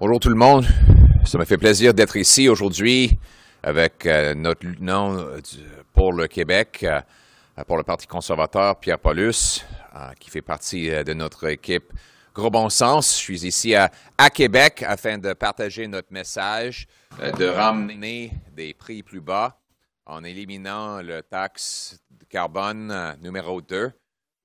Bonjour tout le monde. Ça me fait plaisir d'être ici aujourd'hui avec euh, notre lieutenant euh, pour le Québec, euh, pour le Parti conservateur, Pierre Paulus, qui fait partie de notre équipe Gros Bon Sens. Je suis ici à, à Québec afin de partager notre message, de ramener des prix plus bas en éliminant le taxe de carbone numéro 2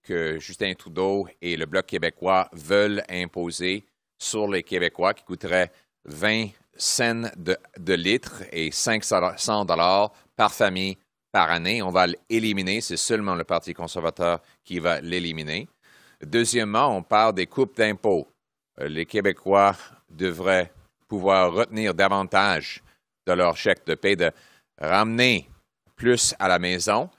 que Justin Trudeau et le Bloc québécois veulent imposer sur les Québécois qui coûterait 20 cents de, litre et 500 dollars par famille par année. On va l'éliminer. C'est seulement le Parti conservateur qui va l'éliminer. Deuxièmement, on parle des coupes d'impôts. Euh, les Québécois devraient pouvoir retenir davantage de leur chèque de paie, de ramener plus à la maison.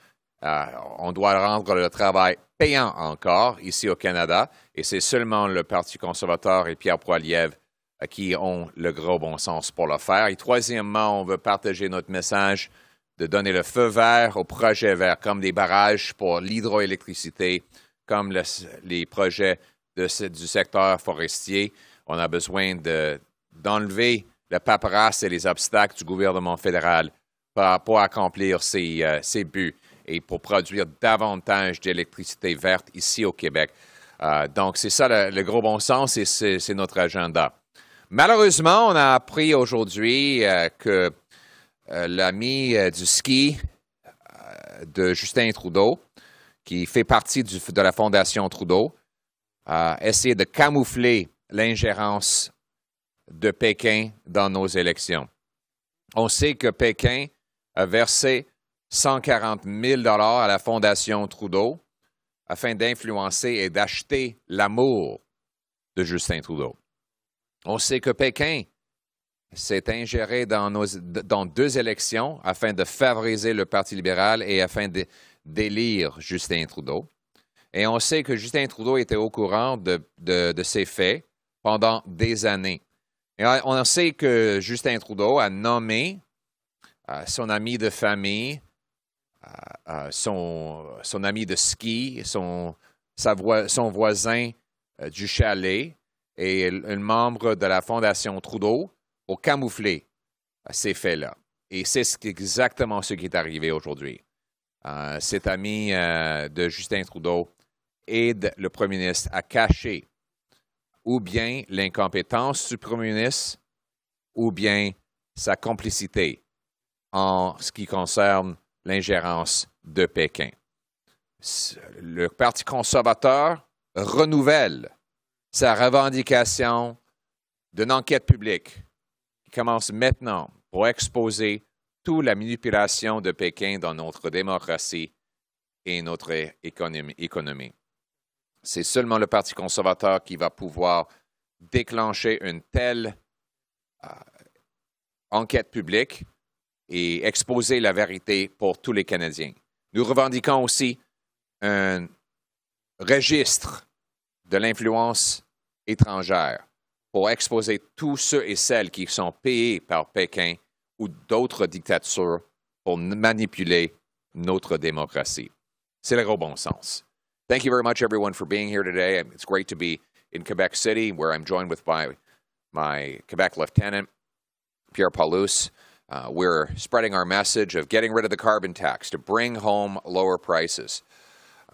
Euh, on doit rendre le travail payant encore ici au Canada, et c'est seulement le Parti conservateur et Pierre Poilievre euh, qui ont le gros bon sens pour le faire. Et troisièmement, on veut partager notre message de donner le feu vert aux projets verts, comme des barrages pour l'hydroélectricité, comme les projets du secteur forestier. On a besoin d'enlever le paperasse et les obstacles du gouvernement fédéral pour, accomplir ces euh, buts et pour produire davantage d'électricité verte ici au Québec. Euh, donc, c'est ça le, gros bon sens et c'est notre agenda. Malheureusement, on a appris aujourd'hui euh, que euh, l'ami du ski de Justin Trudeau, qui fait partie de la Fondation Trudeau, a essayé de camoufler l'ingérence de Pékin dans nos élections. On sait que Pékin a versé 140 000 à la Fondation Trudeau afin d'influencer et d'acheter l'amour de Justin Trudeau. On sait que Pékin s'est ingéré dans, dans deux élections afin de favoriser le Parti libéral et afin d'élire Justin Trudeau. Et on sait que Justin Trudeau était au courant de, de ces faits pendant des années. Et on sait que Justin Trudeau a nommé euh, son ami de famille son, son, ami de ski, son, son voisin euh, du chalet et un membre de la Fondation Trudeau pour camoufler euh, ces faits-là. Et c'est exactement ce qui est arrivé aujourd'hui. Euh, cet ami de Justin Trudeau aide le premier ministre à cacher ou bien l'incompétence du premier ministre ou bien sa complicité en ce qui concerne l'ingérence de Pékin. Le Parti conservateur renouvelle sa revendication d'une enquête publique qui commence maintenant pour exposer toute la manipulation de Pékin dans notre démocratie et notre économie. C'est seulement le Parti conservateur qui va pouvoir déclencher une telle euh, enquête publique et exposer la vérité pour tous les Canadiens. Nous revendiquons aussi un registre de l'influence étrangère pour exposer tous ceux et celles qui sont payés par Pékin ou d'autres dictatures pour manipuler notre démocratie. C'est le gros bon sens. Thank you very much, everyone, for being here today. It's great to be in Quebec City, where I'm joined with my, my Quebec lieutenant, Pierre Paulus. Uh, we're spreading our message of getting rid of the carbon tax to bring home lower prices.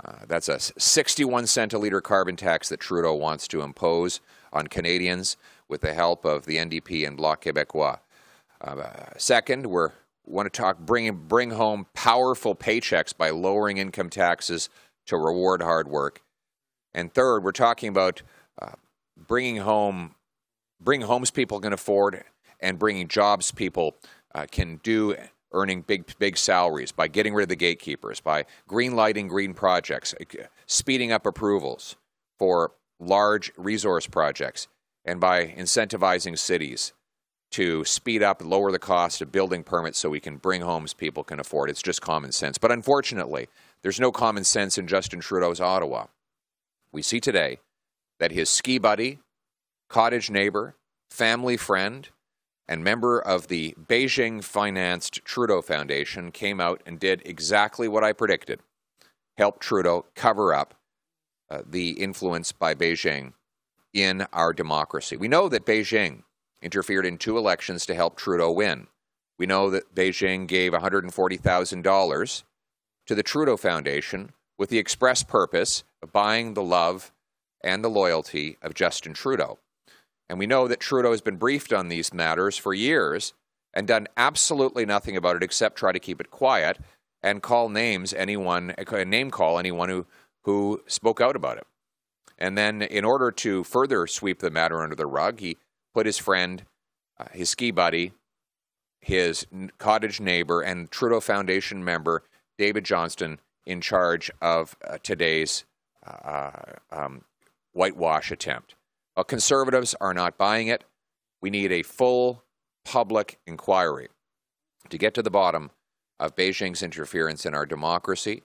Uh, that's a 61 cent a liter carbon tax that Trudeau wants to impose on Canadians with the help of the NDP and Bloc Québécois. Uh, second, we want to talk bring bring home powerful paychecks by lowering income taxes to reward hard work. And third, we're talking about uh, bringing home bring homes people can afford and bringing jobs people uh, can do earning big big salaries by getting rid of the gatekeepers, by green lighting green projects, uh, speeding up approvals for large resource projects, and by incentivizing cities to speed up, lower the cost of building permits so we can bring homes people can afford. It's just common sense. But unfortunately, there's no common sense in Justin Trudeau's Ottawa. We see today that his ski buddy, cottage neighbor, family friend, and member of the Beijing financed Trudeau Foundation came out and did exactly what I predicted help Trudeau cover up uh, the influence by Beijing in our democracy. We know that Beijing interfered in two elections to help Trudeau win. We know that Beijing gave $140,000 to the Trudeau Foundation with the express purpose of buying the love and the loyalty of Justin Trudeau. And we know that Trudeau has been briefed on these matters for years and done absolutely nothing about it except try to keep it quiet and call names anyone, a name call anyone who, who spoke out about it. And then, in order to further sweep the matter under the rug, he put his friend, uh, his ski buddy, his cottage neighbor, and Trudeau Foundation member David Johnston in charge of uh, today's uh, um, whitewash attempt. Well, conservatives are not buying it. We need a full public inquiry to get to the bottom of Beijing's interference in our democracy.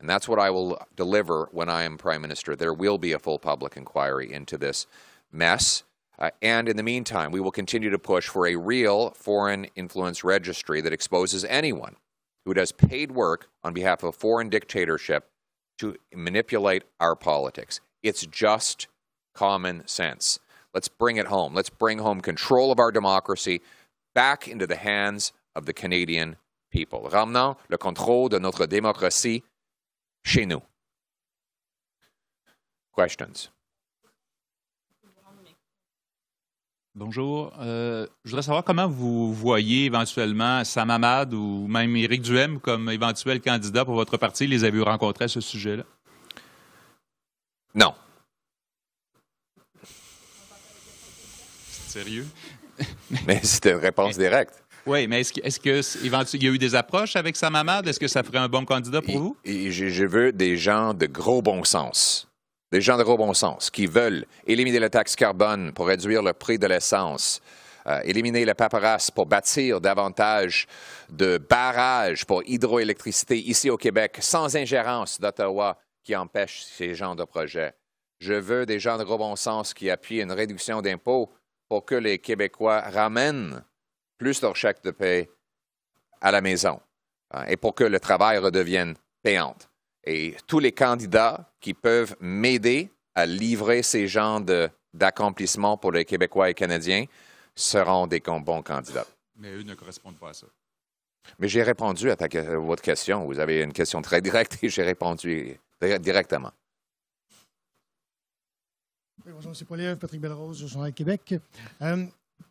And that's what I will deliver when I am Prime Minister. There will be a full public inquiry into this mess. Uh, and in the meantime, we will continue to push for a real foreign influence registry that exposes anyone who does paid work on behalf of a foreign dictatorship to manipulate our politics. It's just common sense. Let's bring it home. Let's bring home control of our democracy back into the hands of the Canadian people. Ramenons le contrôle de notre démocratie chez nous. Questions? Bonjour. Euh, je voudrais savoir comment vous voyez éventuellement Sam Hamad ou même Éric Duhem comme éventuel candidat pour votre parti. Les avez-vous rencontrés à ce sujet-là? Non. Sérieux? mais c'était une réponse directe. Oui, mais est-ce qu'il y a eu des approches avec Sam Hamad? Est-ce que ça ferait un bon candidat pour vous? je, veux des gens de gros bon sens. Des gens de gros bon sens qui veulent éliminer la taxe carbone pour réduire le prix de l'essence, euh, éliminer la paperasse pour bâtir davantage de barrages pour hydroélectricité ici au Québec sans ingérence d'Ottawa qui empêche ces genres de projets. Je veux des gens de gros bon sens qui appuient une réduction d'impôts pour que les Québécois ramènent plus leur chèque de paie à la maison hein, et pour que le travail redevienne payant. Et tous les candidats qui peuvent m'aider à livrer ces genres d'accomplissements pour les Québécois et Canadiens seront des bons candidats. Mais eux ne correspondent pas à ça. Mais j'ai répondu à, votre question. Vous avez une question très directe et j'ai répondu directement. Bonjour, M. Poilievre, Patrick Belrose, Journal Québec. Euh,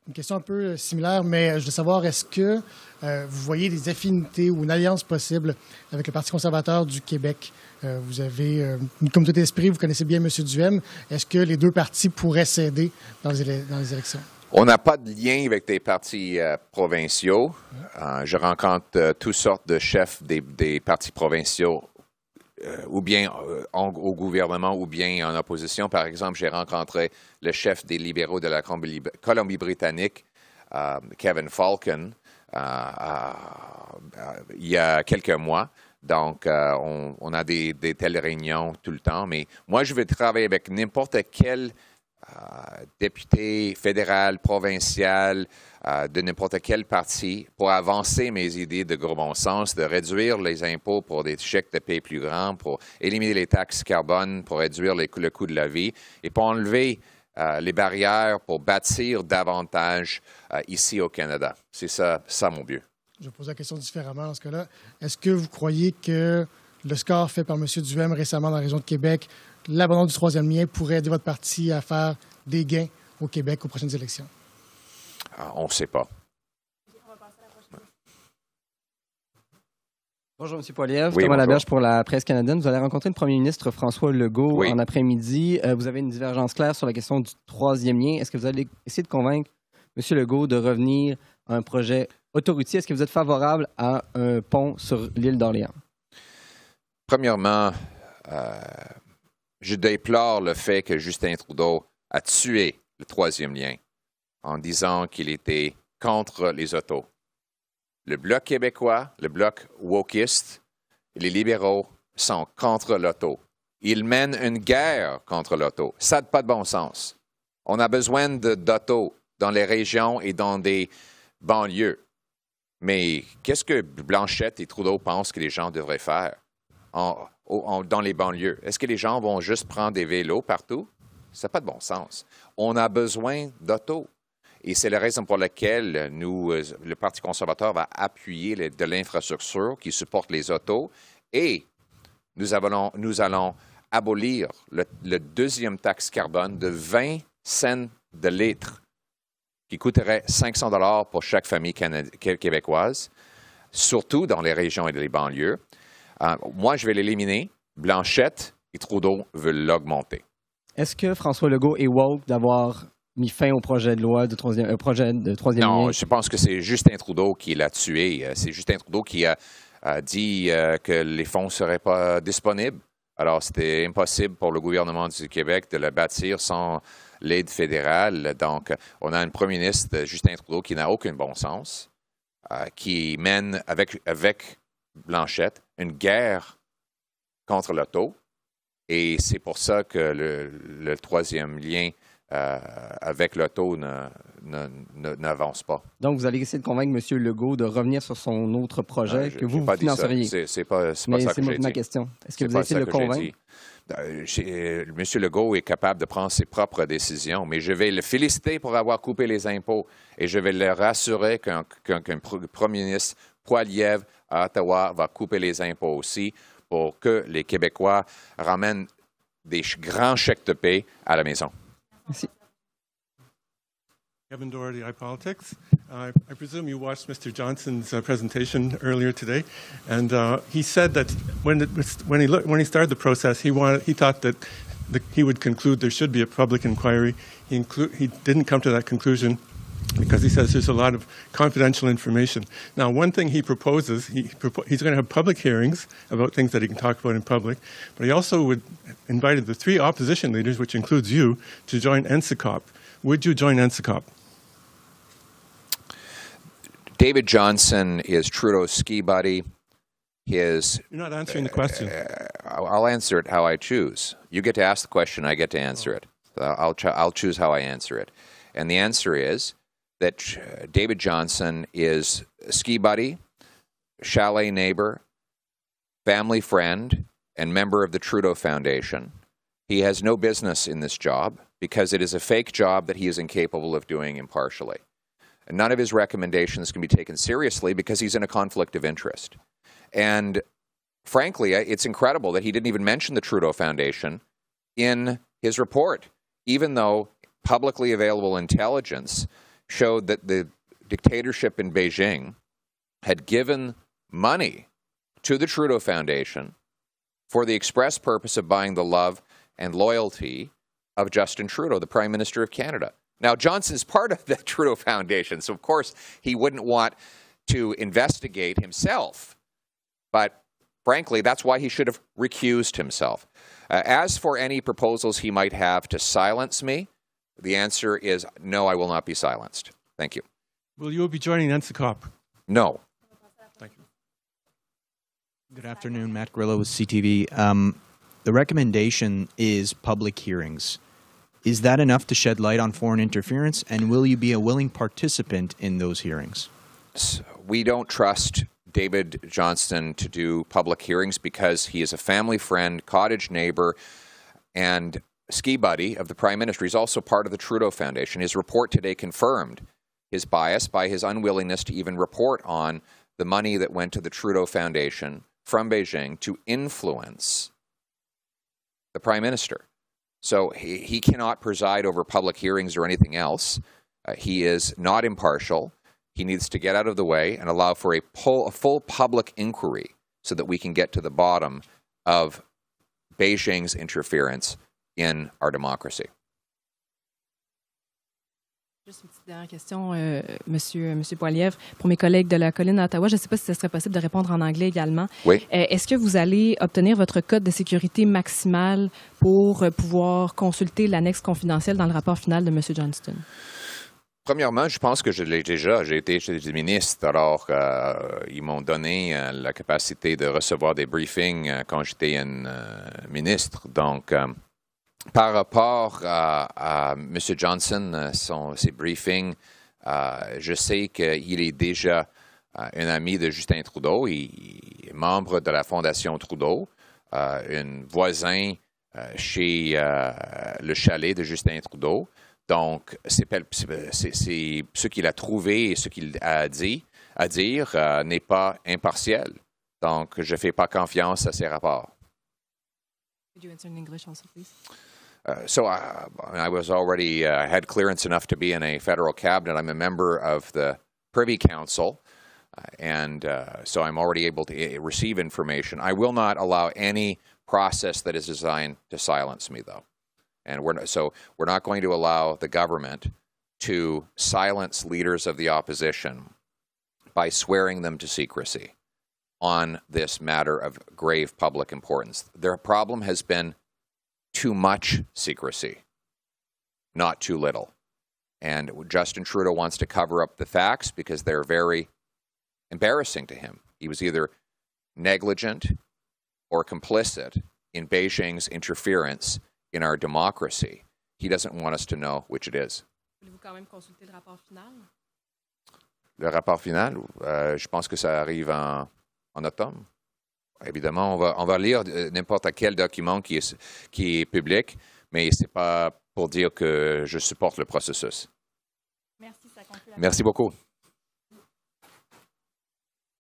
une question un peu similaire, mais je veux savoir, est-ce que euh, vous voyez des affinités ou une alliance possible avec le Parti conservateur du Québec? Euh, vous avez une communauté d'esprit, vous connaissez bien M. Duhem. Est-ce que les deux partis pourraient s'aider dans, les élections? On n'a pas de lien avec des partis provinciaux. je rencontre toutes sortes de chefs des partis provinciaux euh, ou bien euh, au gouvernement ou bien en opposition. Par exemple, j'ai rencontré le chef des libéraux de la Colombie-Britannique, euh, Kevin Falcon, il y a quelques mois. Donc, on, a des, telles réunions tout le temps. Mais moi, je vais travailler avec n'importe quel député fédéral, provincial, euh, de n'importe quel parti pour avancer mes idées de gros bon sens, de réduire les impôts pour des chèques de paie plus grands, pour éliminer les taxes carbone, pour réduire le coût de la vie et pour enlever euh, les barrières pour bâtir davantage euh, ici au Canada. C'est ça, ça mon but. Je pose la question différemment dans ce cas-là. Est-ce que vous croyez que le score fait par M. Duhem récemment dans la région de Québec, l'abandon du troisième lien pourrait aider votre parti à faire des gains au Québec aux prochaines élections? Ah, on ne sait pas. Bonjour, M. Poilievre. Thomas Laberge pour la presse canadienne. Vous allez rencontrer le premier ministre François Legault en après-midi. Euh, vous avez une divergence claire sur la question du troisième lien. Est-ce que vous allez essayer de convaincre M. Legault de revenir à un projet autoroutier? Est-ce que vous êtes favorable à un pont sur l'île d'Orléans? Premièrement, euh, je déplore le fait que Justin Trudeau a tué le troisième lien en disant qu'il était contre les autos. Le Bloc québécois, le Bloc wokiste, les libéraux sont contre l'auto. Ils mènent une guerre contre l'auto. Ça n'a pas de bon sens. On a besoin d'auto dans les régions et dans des banlieues. Mais qu'est-ce que Blanchette et Trudeau pensent que les gens devraient faire? Dans les banlieues? Est-ce que les gens vont juste prendre des vélos partout? Ça n'a pas de bon sens. On a besoin d'auto. Et c'est la raison pour laquelle nous, le Parti conservateur va appuyer de l'infrastructure qui supporte les autos et nous allons, nous allons abolir le, deuxième taxe carbone de 20 cents de litre qui coûterait 500 dollars pour chaque famille québécoise, surtout dans les régions et les banlieues. Euh, moi, je vais l'éliminer. Blanchette et Trudeau veulent l'augmenter. Est-ce que François Legault est woke d'avoir mis fin au projet de loi de troisième, euh, projet de troisième Non, je pense que c'est Justin Trudeau qui l'a tué. Euh, c'est Justin Trudeau qui a, dit que les fonds ne seraient pas disponibles. Alors, c'était impossible pour le gouvernement du Québec de le bâtir sans l'aide fédérale. Donc, on a un premier ministre, Justin Trudeau, qui n'a aucun bon sens, qui mène avec, avec Blanchette une guerre contre l'auto. Et c'est pour ça que le, troisième lien euh, avec l'auto n'avance pas. Donc, vous allez essayer de convaincre M. Legault de revenir sur son autre projet que vous, vous financeriez. C'est pas, pas ça que C'est ma question. Est-ce que vous allez essayer de le convaincre? Euh, M. Legault est capable de prendre ses propres décisions, mais je vais le féliciter pour avoir coupé les impôts et je vais le rassurer qu'un premier ministre Poiliev à Ottawa va couper les impôts aussi pour que les Québécois ramènent des grands chèques de paix à la maison. Merci. Kevin Doherty, iPolitics. Uh, I presume you watched Mr. Johnson's uh, presentation earlier today, and uh, he said that when, was, when, he when he started the process, he, wanted, he thought that the, he would conclude there should be a public inquiry. He, inclu- he didn't come to that conclusion because he says there's a lot of confidential information. Now, one thing he proposes, he, he's going to have public hearings about things that he can talk about in public, but he also would invited the three opposition leaders, which includes you, to join NSICOP. Would you join NSICOP? David Johnson is Trudeau's ski buddy. His, You're not answering the question. Uh, I'll answer it how I choose. You get to ask the question, I get to answer oh. it. I'll, I'll choose how I answer it. And the answer is that uh, David Johnson is ski buddy, chalet neighbor, family friend, and member of the Trudeau Foundation. He has no business in this job because it is a fake job that he is incapable of doing impartially. And none of his recommendations can be taken seriously because he's in a conflict of interest. And frankly, it's incredible that he didn't even mention the Trudeau Foundation in his report, even though publicly available intelligence showed that the dictatorship in Beijing had given money to the Trudeau Foundation for the express purpose of buying the love and loyalty of Justin Trudeau, the Prime Minister of Canada. Now, Johnson's part of the Trudeau Foundation, so of course he wouldn't want to investigate himself. But frankly, that's why he should have recused himself. Uh, as for any proposals he might have to silence me, the answer is no, I will not be silenced. Thank you. Will you be joining NSICOP? No. Thank you. Good afternoon, Matt Grillo with CTV. Um, the recommendation is public hearings. Is that enough to shed light on foreign interference, and will you be a willing participant in those hearings? We don't trust David Johnston to do public hearings because he is a family friend, cottage neighbor, and ski buddy of the Prime Minister. He's also part of the Trudeau Foundation. His report today confirmed his bias by his unwillingness to even report on the money that went to the Trudeau Foundation from Beijing to influence the Prime Minister. So he, he cannot preside over public hearings or anything else. Uh, he is not impartial. He needs to get out of the way and allow for a, a full public inquiry so that we can get to the bottom of Beijing's interference in our democracy. Juste une petite dernière question, euh, Monsieur, Monsieur Poilievre. Pour mes collègues de la colline d'Ottawa, je ne sais pas si ce serait possible de répondre en anglais également. Oui. Euh, Est-ce que vous allez obtenir votre code de sécurité maximale pour euh, pouvoir consulter l'annexe confidentielle dans le rapport final de Monsieur Johnston? Premièrement, je pense que je l'ai déjà. J'ai été chez les ministres, alors euh, ils m'ont donné euh, la capacité de recevoir des briefings euh, quand j'étais euh, ministre. Donc, par rapport à, M. Johnson, euh, son, ses briefings, euh, je sais qu'il est déjà euh, un ami de Justin Trudeau, il, est membre de la Fondation Trudeau, un voisin chez le chalet de Justin Trudeau. Donc, c'est ce qu'il a trouvé et ce qu'il a dit à dire euh, n'est pas impartiel. Donc, je ne fais pas confiance à ces rapports. Could you answer in English also, please? Uh, so I, I, was already uh, had clearance enough to be in a federal cabinet. I'm a member of the Privy Council, uh, and uh, so I'm already able to eh, receive information. I will not allow any process that is designed to silence me, though, and we're not, so we're not going to allow the government to silence leaders of the opposition by swearing them to secrecy on this matter of grave public importance. Their problem has been too much secrecy, not too little. And Justin Trudeau wants to cover up the facts because they're very embarrassing to him. He was either negligent or complicit in Beijing's interference in our democracy. He doesn't want us to know which it is. Le rapport final, euh, je pense que ça arrive en, en automne. Évidemment, on va, on va lire euh, n'importe quel document qui est, qui est public, mais ce n'est pas pour dire que je supporte le processus. Merci, ça Merci beaucoup.